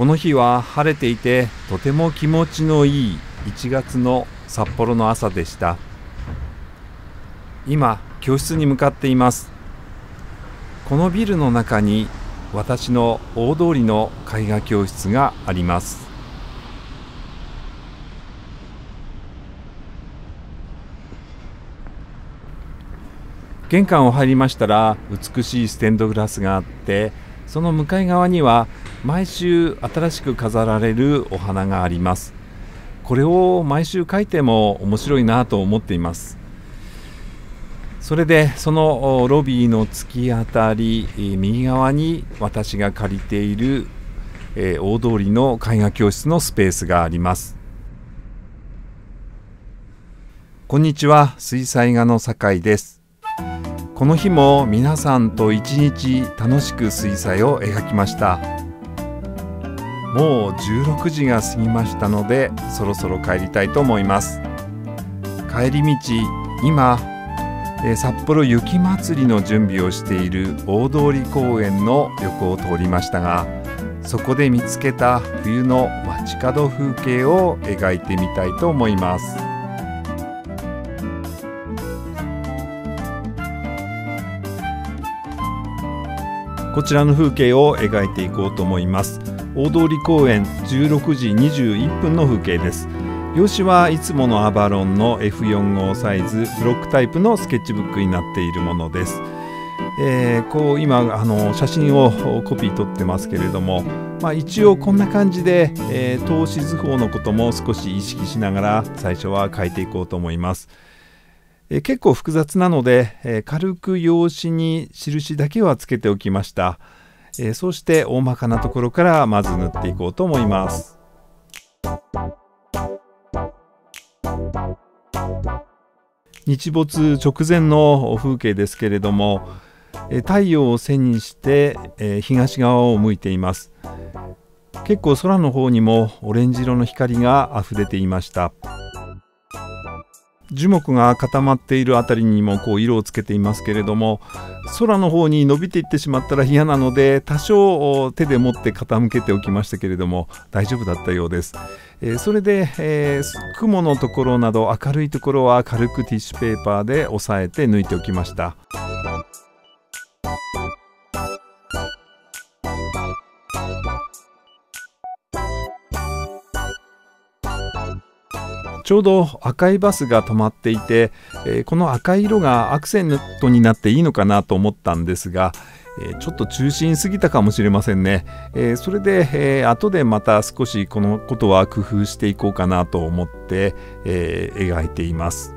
この日は晴れていてとても気持ちのいい1月の札幌の朝でした。今教室に向かっています。このビルの中に私の大通りの絵画教室があります。玄関を入りましたら美しいステンドグラスがあってその向かい側には毎週新しく飾られるお花があります。これを毎週描いても面白いなと思っています。それでそのロビーの突き当たり右側に私が借りている大通りの絵画教室のスペースがあります。こんにちは水彩画の酒井です。この日も皆さんと一日楽しく水彩を描きました。もう16時が過ぎましたのでそろそろ帰りたいと思います。帰り道今札幌雪まつりの準備をしている大通公園の横を通りましたがそこで見つけた冬の街角風景を描いてみたいと思います。こちらの風景を描いていこうと思います。大通公園16時21分の風景です。用紙はいつものアバロンの F4 号サイズブロックタイプのスケッチブックになっているものです、えー、こう今あの写真をコピー取ってますけれども、まあ、一応こんな感じで、えー、投資図法のことも少し意識しながら最初は書いていこうと思います、えー、結構複雑なので、え軽く用紙に印だけはつけておきました。えー、そして大まかなところからまず塗っていこうと思います。日没直前の風景ですけれども太陽を背にして東側を向いています。結構空の方にもオレンジ色の光が溢れていました。樹木が固まっている辺りにもこう色をつけていますけれども空の方に伸びていってしまったら嫌なので多少手で持って傾けておきましたけれども大丈夫だったようです、えー、それで、えー、雲のところなど明るいところは軽くティッシュペーパーで押さえて抜いておきました。ちょうど赤いバスが止まっていて、えー、この赤い色がアクセントになっていいのかなと思ったんですが、えー、ちょっと中心すぎたかもしれませんね。えー、それで、えー、後でまた少しこのことは工夫していこうかなと思って、え描いています。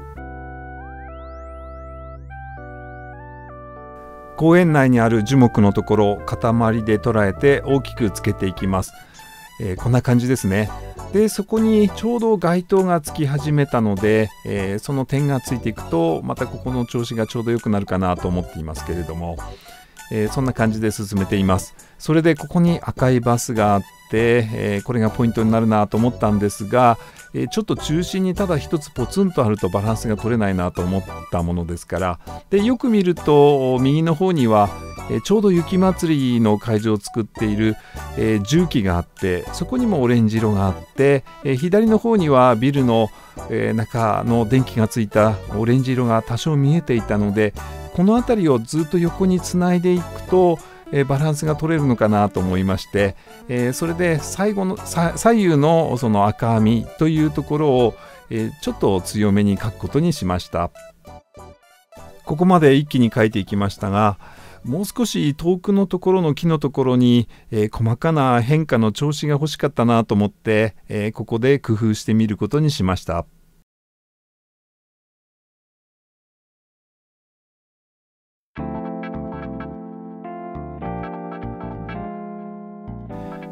公園内にある樹木のところ塊で捉えて大きくつけていきます。えこんな感じですね。でそこにちょうど街灯がつき始めたので、えー、その点がついていくとまたここの調子がちょうど良くなるかなと思っていますけれども、えー、そんな感じで進めています。それでここに赤いバスがあって、えー、これがポイントになるなと思ったんですが、えちょっと中心にただ一つポツンとあるとバランスが取れないなと思ったものですからでよく見ると右の方にはえちょうど雪まつりの会場を作っている、えー、重機があってそこにもオレンジ色があって、えー、左の方にはビルの、えー、中の電気がついたオレンジ色が多少見えていたのでこの辺りをずっと横につないでいくと、えバランスが取れるのかなと思いまして、えそれで最後の左右のその赤みというところを、えちょっと強めに描くことにしました。ここまで一気に描いていきましたがもう少し遠くのところの木のところに、えー、細かな変化の調子が欲しかったなと思って、えー、ここで工夫してみることにしました。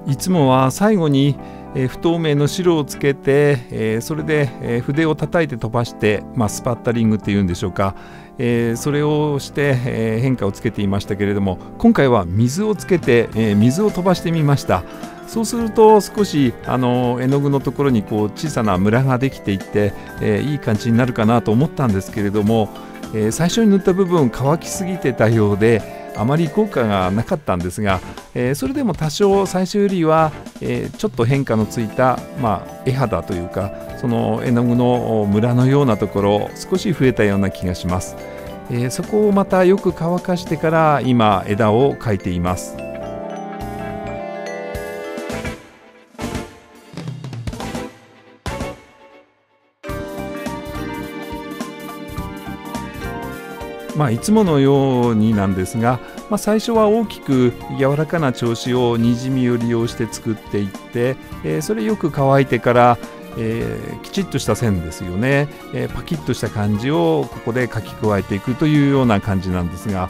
いつもは最後に、えー、不透明の白をつけて、えー、それで、えー、筆を叩いて飛ばして、まあ、スパッタリングっていうんでしょうか、え、それをして、え、変化をつけていましたけれども今回は水をつけて、え、水を飛ばしてみました。そうすると少しあの絵の具のところにこう小さなムラができていって、え、いい感じになるかなと思ったんですけれども、え、最初に塗った部分乾きすぎてたようであまり効果がなかったんですが、えー、それでも多少最初よりは、えー、ちょっと変化のついた、まあ、絵肌というかその絵の具のムラのようなところ少し増えたような気がします、えー、そこをまたよく乾かしてから今枝を描いています。まあ、いつものようになんですが、まあ、最初は大きく柔らかな調子をにじみを利用して作っていって、えー、それよく乾いてから、えー、きちっとした線ですよね、えー、パキッとした感じをここで書き加えていくというような感じなんですが、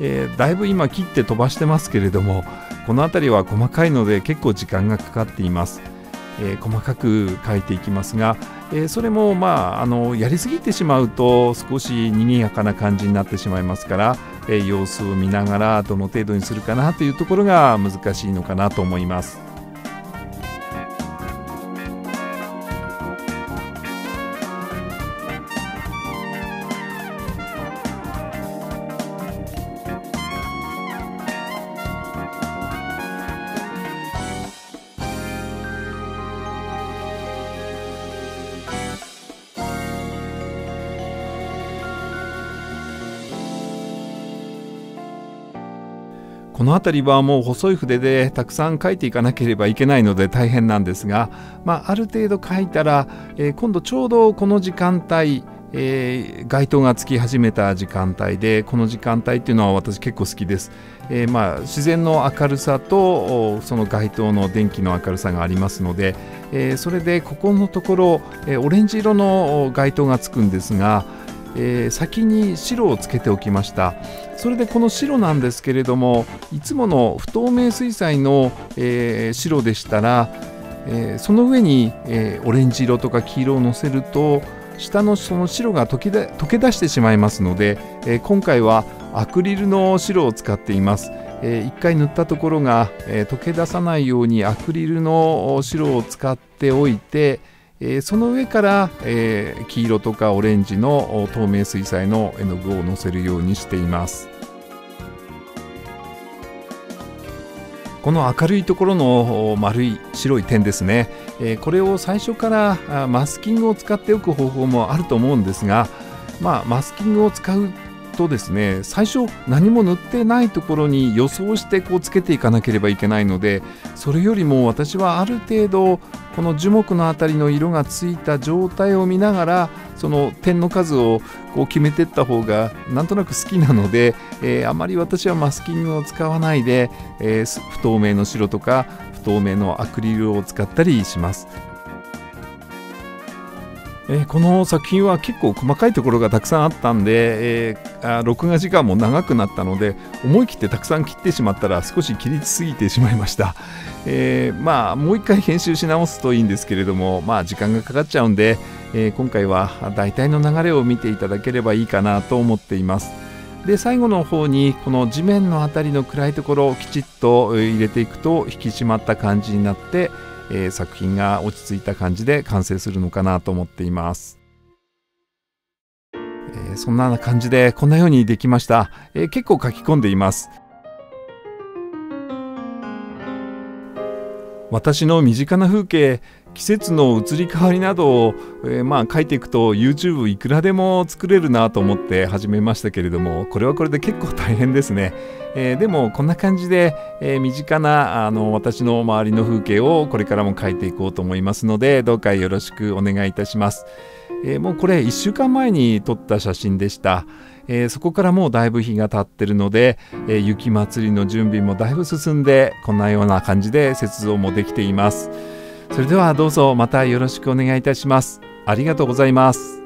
えー、だいぶ今切って飛ばしてますけれどもこの辺りは細かいので結構時間がかかっています。えー、細かく書いていきますが、えー、それもまああのやりすぎてしまうと少し賑やかな感じになってしまいますから、えー、様子を見ながらどの程度にするかなというところが難しいのかなと思います。この辺りはもう細い筆でたくさん書いていかなければいけないので大変なんですが、まあ、ある程度書いたら、えー、今度ちょうどこの時間帯えー、街灯がつき始めた時間帯でこの時間帯っていうのは私結構好きです、えー、まあ、自然の明るさとその街灯の電気の明るさがありますので、えー、それでここのところ、えオレンジ色の街灯がつくんですが、えー、先に白をつけておきましたそれでこの白なんですけれどもいつもの不透明水彩の、えー、白でしたら、えー、その上に、えオレンジ色とか黄色をのせると下のその白が溶けで溶け出してしまいますので、え今回はアクリルの白を使っています。え1回塗ったところが、え溶け出さないようにアクリルの白を使っておいて、えー、その上から、えー、黄色とかオレンジの透明水彩の絵の具をのせるようにしています。この明るいところの丸い白い点ですね、えー、これを最初からマスキングを使っておく方法もあると思うんですが、まあ、マスキングを使うとですね最初何も塗ってないところに予想してこうつけていかなければいけないのでそれよりも私はある程度この樹木の辺りの色がついた状態を見ながらその点の数をこう決めてった方がなんとなく好きなので、えー、あまり私はマスキングを使わないで、えー、不透明の白とか不透明のアクリルを使ったりします。えー、この作品は結構細かいところがたくさんあったんで、えー、あ録画時間も長くなったので思い切ってたくさん切ってしまったら少し切りすぎてしまいました、えー、まあもう一回編集し直すといいんですけれどもまあ時間がかかっちゃうんで、え今回は大体の流れを見ていただければいいかなと思っています。で最後の方にこの地面の辺りの暗いところをきちっと入れていくと引き締まった感じになってえー、作品が落ち着いた感じで完成するのかなと思っています。えー、そんな感じでこんなようにできました、えー、結構書き込んでいます私の身近な風景季節の移り変わりなどを、えー、まあ書いていくと YouTube いくらでも作れるなと思って始めましたけれどもこれはこれで結構大変ですね、えー、でもこんな感じで、えー、身近なあの私の周りの風景をこれからも書いていこうと思いますのでどうかよろしくお願いいたします、えもうこれ1週間前に撮った写真でした。え、そこからもうだいぶ日が経ってるので、え、雪まつりの準備もだいぶ進んでこんなような感じで雪像もできています。それではどうぞまたよろしくお願いいたします。ありがとうございます。